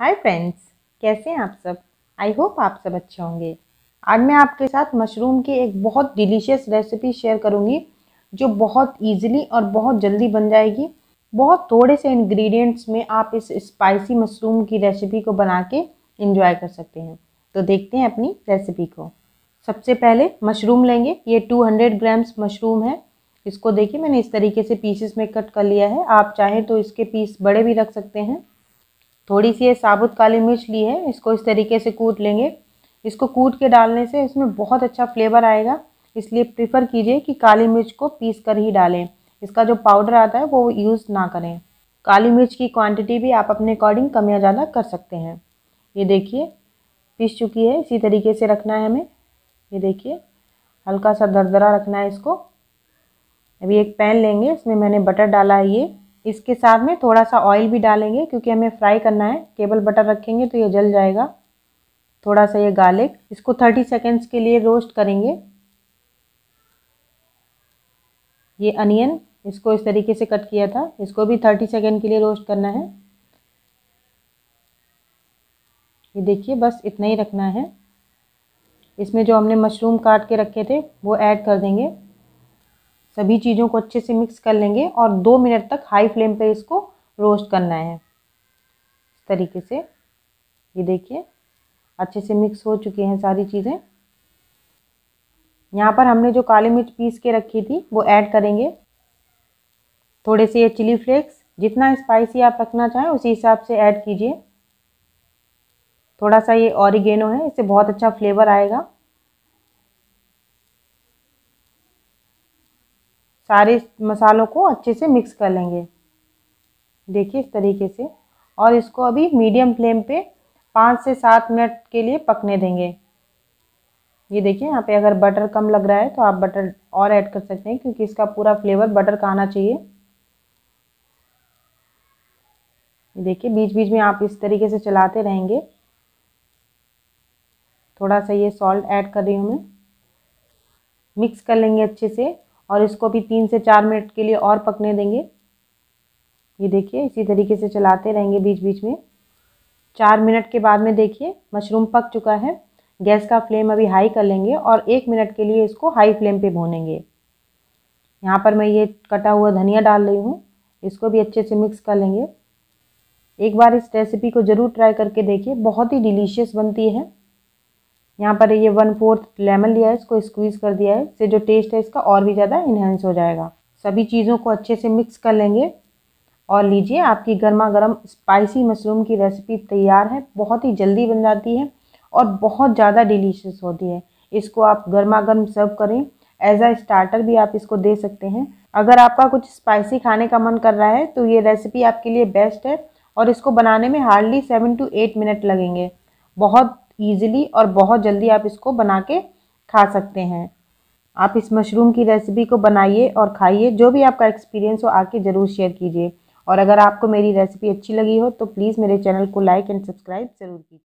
Hi friends कैसे हैं आप सब? आई होप आप सब अच्छे होंगे। आज मैं आपके साथ मशरूम की एक बहुत डिलीशियस रेसिपी शेयर करूँगी, जो बहुत इजीली और बहुत जल्दी बन जाएगी। बहुत थोड़े से इंग्रेडिएंट्स में आप इस स्पाइसी मशरूम की रेसिपी को बना के इंजॉय कर सकते हैं। तो देखते हैं अपनी रेसिपी को। सबसे पहले मशरूम लेंगे। ये 200 ग्राम्स मशरूम है। इसको देखिए, मैंने इस तरीके से पीसेस में कट कर लिया है। आप चाहें तो इसके पीस बड़े भी रख सकते हैं। थोड़ी सी ये साबुत काली मिर्च ली है, इसको इस तरीके से कूट लेंगे। इसको कूट के डालने से इसमें बहुत अच्छा फ्लेवर आएगा, इसलिए प्रिफ़र कीजिए कि काली मिर्च को पीस कर ही डालें। इसका जो पाउडर आता है वो यूज़ ना करें। काली मिर्च की क्वांटिटी भी आप अपने अकॉर्डिंग कम या ज़्यादा कर सकते हैं। ये देखिए, पीस चुकी है, इसी तरीके से रखना है हमें। ये देखिए, हल्का सा दरदरा रखना है इसको। अभी एक पैन लेंगे, इसमें मैंने बटर डाला है ये। इसके साथ में थोड़ा सा ऑयल भी डालेंगे, क्योंकि हमें फ्राई करना है। केबल बटर रखेंगे तो ये जल जाएगा। थोड़ा सा ये गार्लिक इसको थर्टी सेकेंड्स के लिए रोस्ट करेंगे। ये अनियन इसको इस तरीके से कट किया था। इसको भी थर्टी सेकेंड के लिए रोस्ट करना है। ये देखिए, बस इतना ही रखना है। इसमें जो हमने मशरूम काट के रखे थे, वो ऐड कर देंगे। सभी चीज़ों को अच्छे से मिक्स कर लेंगे और दो मिनट तक हाई फ्लेम पे इसको रोस्ट करना है। इस तरीके से ये देखिए, अच्छे से मिक्स हो चुकी हैं सारी चीज़ें। यहाँ पर हमने जो काली मिर्च पीस के रखी थी, वो ऐड करेंगे। थोड़े से ये चिली फ्लेक्स, जितना स्पाइसी आप रखना चाहें उसी हिसाब से ऐड कीजिए। थोड़ा सा ये ऑरिगेनो है, इससे बहुत अच्छा फ्लेवर आएगा। सारे मसालों को अच्छे से मिक्स कर लेंगे। देखिए इस तरीके से। और इसको अभी मीडियम फ्लेम पे पाँच से सात मिनट के लिए पकने देंगे। ये देखिए, यहाँ पे अगर बटर कम लग रहा है तो आप बटर और ऐड कर सकते हैं, क्योंकि इसका पूरा फ्लेवर बटर का आना चाहिए। देखिए बीच बीच में आप इस तरीके से चलाते रहेंगे। थोड़ा सा ये सॉल्ट ऐड कर रही हूँ मैं। मिक्स कर लेंगे अच्छे से। और इसको भी तीन से चार मिनट के लिए और पकने देंगे। ये देखिए, इसी तरीके से चलाते रहेंगे बीच बीच में। चार मिनट के बाद में देखिए, मशरूम पक चुका है। गैस का फ्लेम अभी हाई कर लेंगे और एक मिनट के लिए इसको हाई फ्लेम पे भूनेंगे। यहाँ पर मैं ये कटा हुआ धनिया डाल रही हूँ, इसको भी अच्छे से मिक्स कर लेंगे। एक बार इस रेसिपी को ज़रूर ट्राई करके देखिए, बहुत ही डिलीशियस बनती है। यहाँ पर ये वन फोर्थ लेमन लिया है, इसको स्क्वीज़ कर दिया है, इससे जो टेस्ट है इसका और भी ज़्यादा इन्हेंस हो जाएगा। सभी चीज़ों को अच्छे से मिक्स कर लेंगे और लीजिए, आपकी गर्मा गर्म स्पाइसी मशरूम की रेसिपी तैयार है, बहुत ही जल्दी बन जाती है और बहुत ज़्यादा डिलीशियस होती है। इसको आप गर्मा गर्म सर्व करें। एज आ स्टार्टर भी आप इसको दे सकते हैं। अगर आपका कुछ स्पाइसी खाने का मन कर रहा है तो ये रेसिपी आपके लिए बेस्ट है और इसको बनाने में hardly seven to eight minute लगेंगे। बहुत ईजिली और बहुत जल्दी आप इसको बना के खा सकते हैं। आप इस मशरूम की रेसिपी को बनाइए और खाइए, जो भी आपका एक्सपीरियंस हो, आके ज़रूर शेयर कीजिए। और अगर आपको मेरी रेसिपी अच्छी लगी हो तो प्लीज़ मेरे चैनल को लाइक एंड सब्सक्राइब ज़रूर कीजिए।